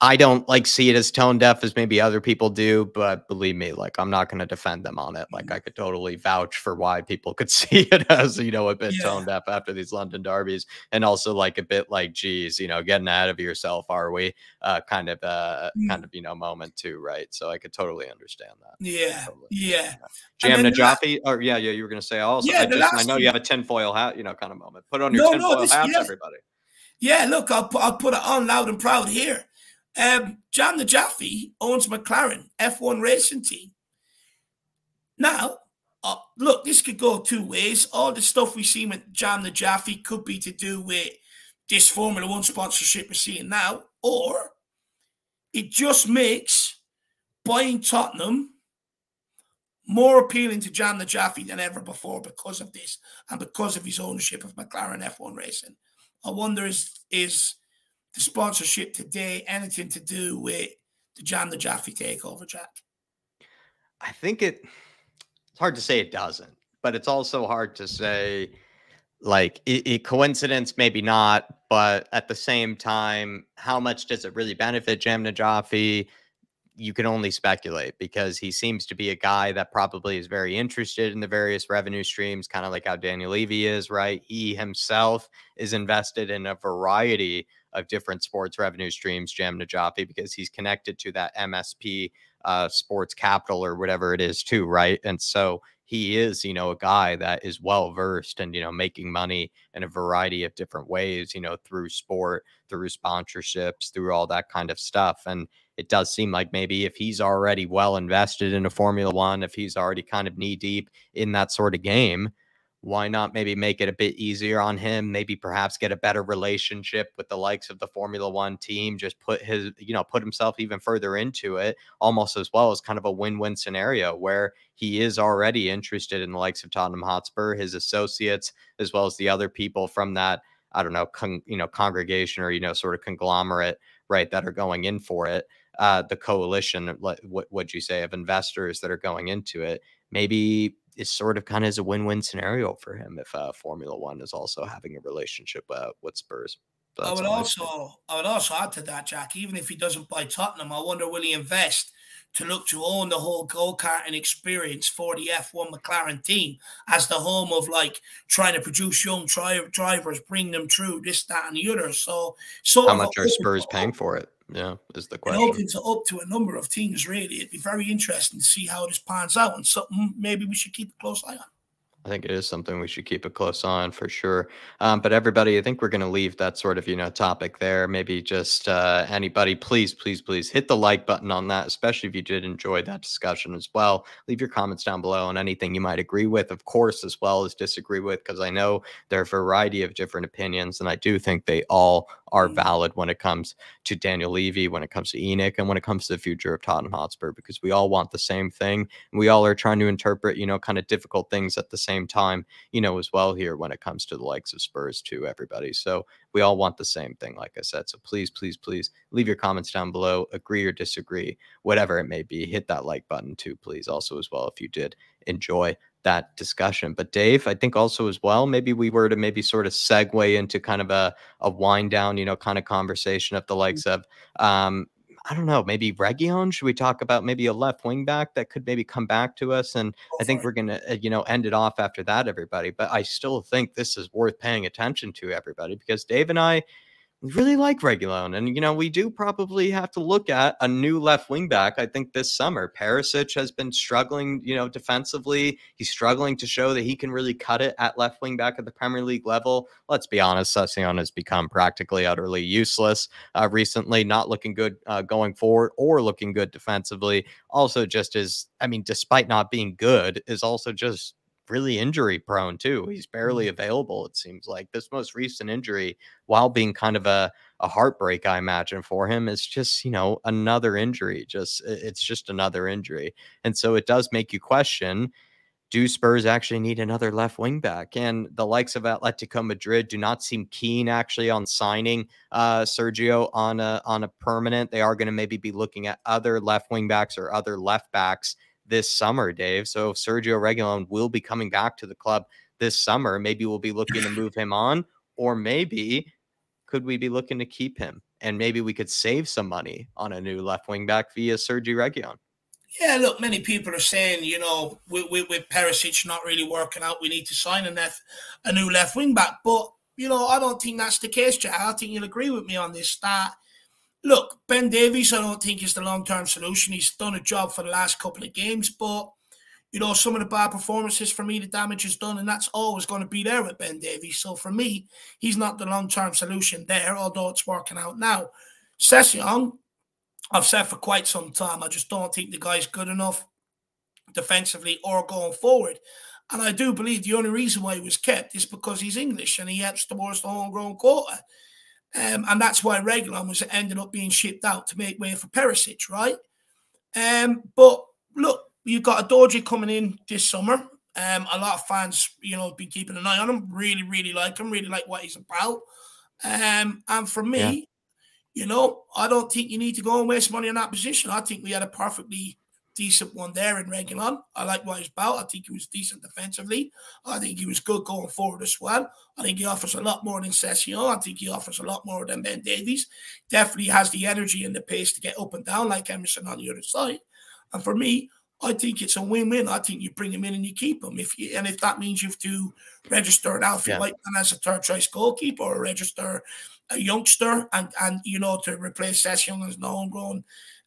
I don't like see it as tone deaf as maybe other people do, but believe me, like I'm not going to defend them on it. Like mm-hmm. I could totally vouch for why people could *laughs* see it as you know a bit yeah. tone deaf after these London derbies, and also like a bit like, geez, you know, getting ahead of yourself, are we? Uh, kind of, uh, mm. kind of, you know, moment too, right? So I could totally understand that. Yeah, totally yeah. Jahm Najafi, or yeah, yeah, you were going to say also. Yeah, I, just, I know you have a tinfoil hat, you know, kind of moment. Put on your no, tinfoil no, this, hats, yeah. everybody. Yeah, look, I'll, I'll put it on loud and proud here. Um, Jahm Najafi owns McLaren F1 racing team. Now, uh, look, this could go two ways. All the stuff we see with Jahm Najafi could be to do with this Formula One sponsorship we're seeing now, or it just makes buying Tottenham more appealing to Jahm Najafi than ever before because of this and because of his ownership of McLaren F1 racing. I wonder is is the sponsorship today anything to do with the Jahm Najafi takeover, Jack? I think it. It's hard to say it doesn't, but it's also hard to say like it, it, coincidence maybe not but at the same time how much does it really benefit Jahm Najafi you can only speculate because he seems to be a guy that probably is very interested in the various revenue streams kind of like how Daniel Levy is right he himself is invested in a variety of different sports revenue streams Jahm Najafi because he's connected to that MSP uh, sports capital or whatever it is too right and so he is, you know, a guy that is well versed and, you know, making money in a variety of different ways, you know, through sport, through sponsorships, through all that kind of stuff. And it does seem like maybe if he's already well invested in a Formula One, if he's already kind of knee deep in that sort of game, why not maybe make it a bit easier on him? Maybe perhaps get a better relationship with the likes of the formula one team just put his you know put himself even further into it almost as well as kind of a win-win scenario where he is already interested in the likes of tottenham hotspur his associates as well as the other people from that i don't know con, you know congregation or you know sort of conglomerate right that are going in for it uh the coalition what would you say of investors that are going into it maybe is sort of kind of as a win-win scenario for him if uh, Formula One is also having a relationship uh, with Spurs. I would also I would also add to that, Jack. Even if he doesn't buy Tottenham, I wonder will he invest to look to own the whole go karting experience for the F1 McLaren team as the home of like trying to produce young tri- drivers, bring them through this, that, and the other. So, so how much are Spurs paying for it? Yeah, is the question. It opens it up to a number of teams, really. It'd be very interesting to see how this pans out and something maybe we should keep a close eye on. I think it is something we should keep a close eye on for sure. Um, but everybody, I think we're going to leave that sort of you know topic there. Maybe just uh, anybody, please, please, please hit the like button on that, especially if you did enjoy that discussion as well. Leave your comments down below on anything you might agree with, of course, as well as disagree with, because I know there are a variety of different opinions, and I do think they all are mm-hmm. valid when it comes to Daniel Levy, when it comes to ENIC, and when it comes to the future of Tottenham Hotspur, because we all want the same thing. And we all are trying to interpret, you know, kind of difficult things at the same time, you know, as well here when it comes to the likes of Spurs to everybody. So we all want the same thing, like I said. So please, please, please leave your comments down below, agree or disagree, whatever it may be. Hit that like button too, please, also as well, if you did enjoy that discussion. But Dave, I think also as well, maybe we were to maybe sort of segue into kind of a, a wind down, you know, kind of conversation of the mm. likes of um, I don't know, maybe Reguilón. Should we talk about maybe a left wing back that could maybe come back to us? And I think we're gonna, uh, you know, end it off after that, everybody. But I still think this is worth paying attention to, everybody, because Dave and I, really like Reguilón. And, you know, we do probably have to look at a new left wing back, I think, this summer. Perisic has been struggling, you know, defensively. He's struggling to show that he can really cut it at left wing back at the Premier League level. Let's be honest, Sessegnon has become practically utterly useless uh, recently, not looking good uh, going forward or looking good defensively. Also, just as, I mean, despite not being good, is also just really injury prone too. He's barely mm-hmm. available, it seems like. This most recent injury, while being kind of a, a heartbreak, I imagine, for him, is just, you know, another injury. Just it's just another injury. And so it does make you question do Spurs actually need another left wing back? And the likes of Atletico Madrid do not seem keen actually on signing uh, Sergio on a on a permanent. They are going to maybe be looking at other left wing backs or other left backs this summer, Dave. So Sergio Reguilón will be coming back to the club this summer. Maybe we'll be looking to move him on, or maybe could we be looking to keep him? And maybe we could save some money on a new left wing back via Sergio Reguilón. Yeah, look, many people are saying, you know, with, with, with Perisic not really working out, we need to sign a, a new left wing back. But, you know, I don't think that's the case, Jack. I think you'll agree with me on this. That look, Ben Davies, I don't think is the long term solution. He's done a job for the last couple of games, but you know, some of the bad performances for me, the damage is done, and that's always going to be there with Ben Davies. So for me, he's not the long term solution there, although it's working out now. Sessegnon, I've said for quite some time, I just don't think the guy's good enough defensively or going forward. And I do believe the only reason why he was kept is because he's English and he helps towards the homegrown quota. Um, and that's why Reguilón was ended up being shipped out to make way for Perisic, right? Um, but look, you've got Udogie coming in this summer. Um, a lot of fans, you know, been keeping an eye on him. Really, really like him. Really like what he's about. Um, and for me, yeah. you know, I don't think you need to go and waste money on that position. I think we had a perfectly decent one there in Reguilón. I like what he's about. I think he was decent defensively. I think he was good going forward as well. I think he offers a lot more than Sessegnon. I think he offers a lot more than Ben Davies. Definitely has the energy and the pace to get up and down like Emerson on the other side. And for me, I think it's a win-win. I think you bring him in and you keep him. If you and if that means you have to register an Alfie yeah. Whiteman as a third choice goalkeeper or register a youngster and and you know to replace Sessegnon as an homegrown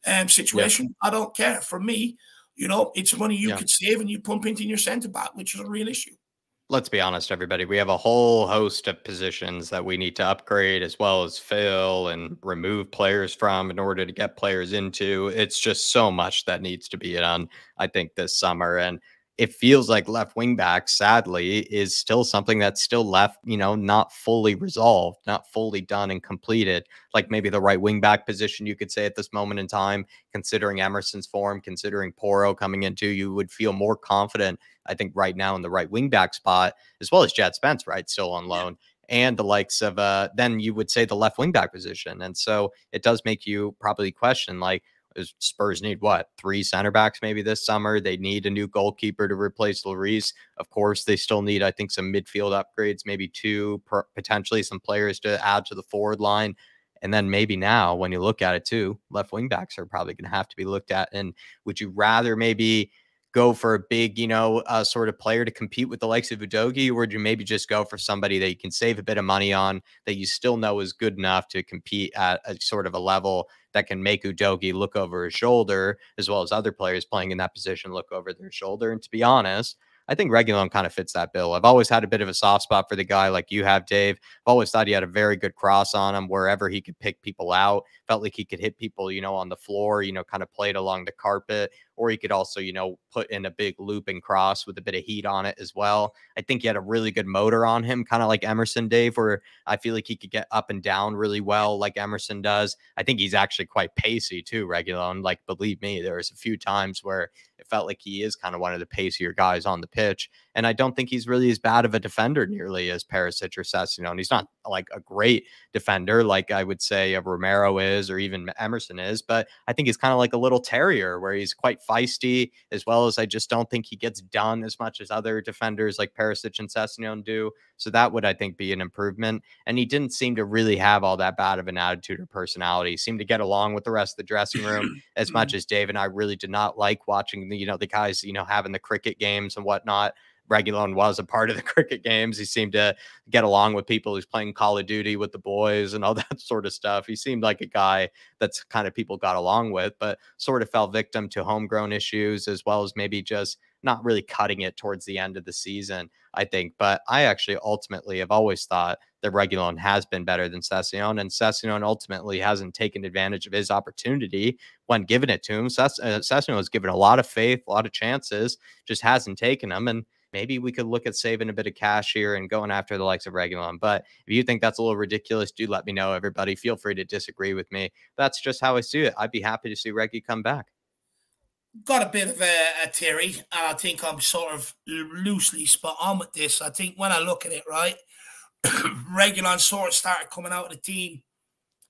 um, situation, yeah. I don't care. For me, you know, it's money you yeah. could save and you pump into your centre back, which is a real issue let's be honest, everybody. We have a whole host of positions that we need to upgrade as well as fill and remove players from in order to get players into. It's just so much that needs to be done, I think, this summer. And it feels like left wing back, sadly, is still something that's still left, you know, not fully resolved, not fully done and completed. Like maybe the right wing back position, you could say at this moment in time, considering Emerson's form, considering Porro coming into, you would feel more confident, I think, right now in the right wing back spot, as well as Jed Spence, right? Still on loan. And the likes of uh, then you would say the left wing back position. And so it does make you probably question like, Spurs need what three center backs maybe this summer. They need a new goalkeeper to replace Lloris. Of course, they still need I think some midfield upgrades, maybe two potentially some players to add to the forward line. And then maybe now, when you look at it too, left wing backs are probably going to have to be looked at. And would you rather maybe go for a big, you know, uh, sort of player to compete with the likes of Udogie, or would you maybe just go for somebody that you can save a bit of money on that you still know is good enough to compete at a sort of a level that can make Udogie look over his shoulder, as well as other players playing in that position look over their shoulder? And to be honest, I think Reguilón kind of fits that bill. I've always had a bit of a soft spot for the guy like you have, Dave. I've always thought he had a very good cross on him wherever he could pick people out. Felt like he could hit people, you know, on the floor, you know, kind of played along the carpet, or he could also, you know, put in a big looping cross with a bit of heat on it as well. I think he had a really good motor on him, kind of like Emerson Dave, where I feel like he could get up and down really well, like Emerson does. I think he's actually quite pacey too, Reguilón. And Like, believe me, there was a few times where it felt like he is kind of one of the pacier guys on the pitch. And I don't think he's really as bad of a defender nearly as Perisic or. And he's not like a great defender, like I would say a Romero is or even Emerson is, but I think he's kind of like a little terrier where he's quite feisty, as well as I just don't think he gets done as much as other defenders like Perisic and Sessegnon do. So that would, I think, be an improvement. And he didn't seem to really have all that bad of an attitude or personality. He seemed to get along with the rest of the dressing room *clears throat* as much mm-hmm. as Dave and I really did not like watching the, you know, the guys, you know, having the cricket games and whatnot. Reguilón was a part of the *laughs* cricket games. He seemed to get along with people. He's playing Call of Duty with the boys and all *laughs* that sort of stuff. He seemed like a guy that's kind of people got along with, but sort of fell victim to homegrown issues as well as maybe just not really cutting it towards the end of the season, I think. But I actually ultimately have always thought that Reguilón has been better than Sessegnon, and Sessegnon ultimately hasn't taken advantage of his opportunity when given it to him. Uh, Sessegnon has given a lot of faith, a lot of chances, just hasn't taken them. And maybe we could look at saving a bit of cash here and going after the likes of Reguilón. But if you think that's a little ridiculous, do let me know, everybody. Feel free to disagree with me. That's just how I see it. I'd be happy to see Reggie come back. Got a bit of a, a theory, and I think I'm sort of loosely spot on with this. I think when I look at it, right, *clears throat* Reguilón sort of started coming out of the team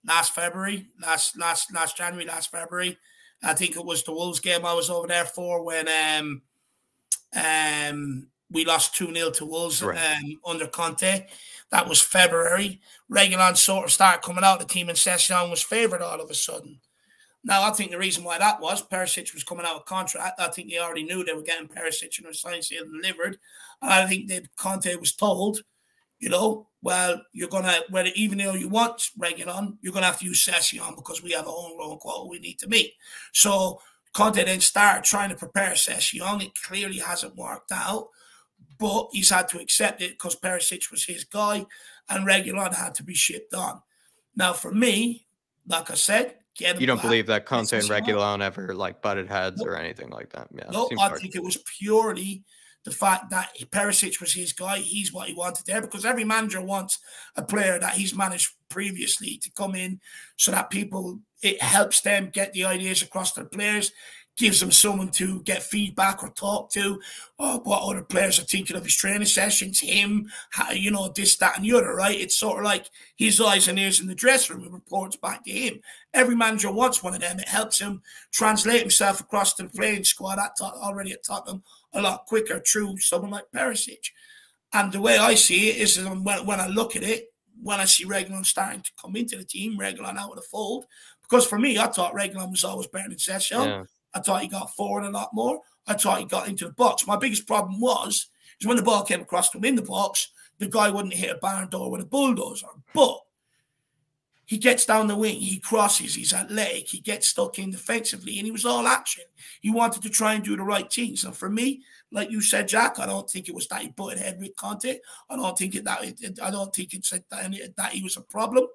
last February, last last last January, last February. I think it was the Wolves game I was over there for when um um we lost 2 0 to Wolves right. um, under Conte. That was February. Reguilón sort of started coming out. The team in Session was favoured all of a sudden. Now, I think the reason why that was Perisic was coming out of contract. I think they already knew they were getting Perisic and signed, sealed, delivered. And I think that Conte was told, you know, well, you're gonna whether even though you want Reguilón, you're gonna have to use Session because we have a homegrown quota we need to meet. So Conte then started trying to prepare Sessegnon. It clearly hasn't worked out but he's had to accept it because Perisic was his guy and Reguilón had to be shipped on. Now, for me, like I said, you don't back. believe that Conte and Reguilón ever like butted heads nope. or anything like that? Yeah, no, I hard. think it was purely the fact that Perisic was his guy. He's what he wanted there because every manager wants a player that he's managed previously to come in so that people it helps them get the ideas across their players, gives them someone to get feedback or talk to, or what other players are thinking of his training sessions, him, how, you know, this, that, and the other, right? It's sort of like his eyes and ears in the dressing room and reports back to him. Every manager wants one of them. It helps him translate himself across the playing squad at, already at Tottenham a lot quicker through someone like Perisic. And the way I see it is when, when I look at it, when I see Reguilón starting to come into the team, Reguilón out of the fold, because for me, I thought Reguilón was always better than Sessegnon. Yeah. I thought he got forward a lot more. I thought he got into the box. My biggest problem was is when the ball came across to him in the box, the guy wouldn't hit a barn door with a bulldozer. But he gets down the wing, he crosses, he's athletic, he gets stuck in defensively, and he was all action. He wanted to try and do the right thing. So for me, like you said, Jack, I don't think it was that he butted head with Conte. I don't think it that it, I don't think it's that, that he was a problem.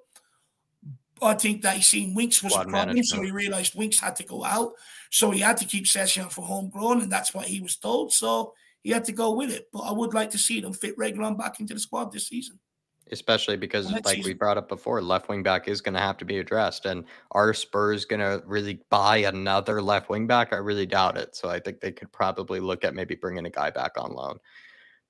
I think that he seen Winks was a problem, so he realized Winks had to go out. So he had to keep Sessegnon for homegrown, and that's what he was told. So he had to go with it. But I would like to see them fit Reguilón back into the squad this season. Especially because, like season. we brought up before, left wing back is going to have to be addressed. And are Spurs going to really buy another left wing back? I really doubt it. So I think they could probably look at maybe bringing a guy back on loan.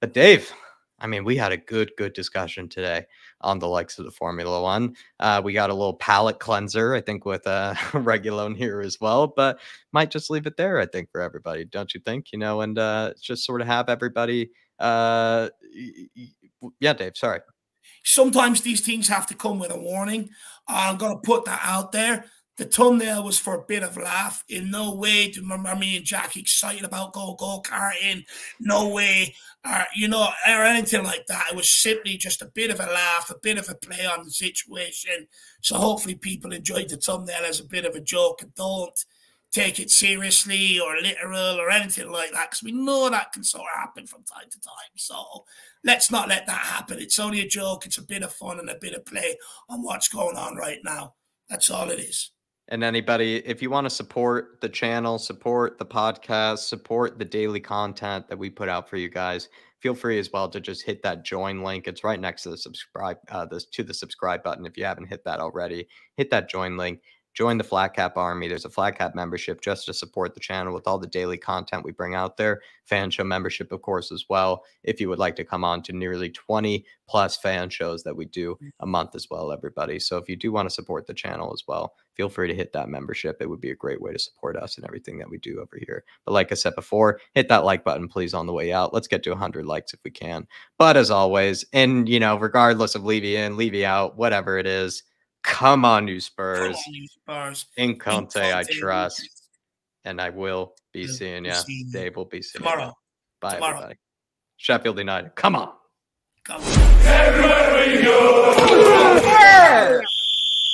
But Dave, I mean, we had a good, good discussion today on the likes of the Formula One. Uh, we got a little palate cleanser, I think, with uh, *laughs* Reguilón here as well, but might just leave it there, I think, for everybody, don't you think? You know, and uh, just sort of have everybody. Uh, yeah, Dave, sorry. Sometimes these things have to come with a warning. I'm going to put that out there. The thumbnail was for a bit of laugh. In no way do remember me and Jack excited about go go karting. No way, or you know, or anything like that. It was simply just a bit of a laugh, a bit of a play on the situation. So hopefully people enjoyed the thumbnail as a bit of a joke and don't take it seriously or literal or anything like that because we know that can sort of happen from time to time. So let's not let that happen. It's only a joke. It's a bit of fun and a bit of play on what's going on right now. That's all it is. And anybody, if you want to support the channel, support the podcast, support the daily content that we put out for you guys, feel free as well to just hit that join link. It's right next to the subscribe, uh, this to the subscribe button. If you haven't hit that already, hit that join link join the Flat Cap Army. There's a Flat Cap membership just to support the channel with all the daily content we bring out there. Fan show membership, of course, as well. If you would like to come on to nearly 20 plus fan shows that we do a month as well, everybody. So if you do want to support the channel as well, feel free to hit that membership. It would be a great way to support us and everything that we do over here. But like I said before, hit that like button, please, on the way out. Let's get to 100 likes if we can. But as always, and you know, regardless of Levy in, Levy out, whatever it is, Come on, you Spurs. On, you Spurs. In Conte, I trust. And I will be will seeing you. Dave will be seeing tomorrow. You. Bye, tomorrow. everybody. Sheffield United. Come on. Come on. Everywhere we go.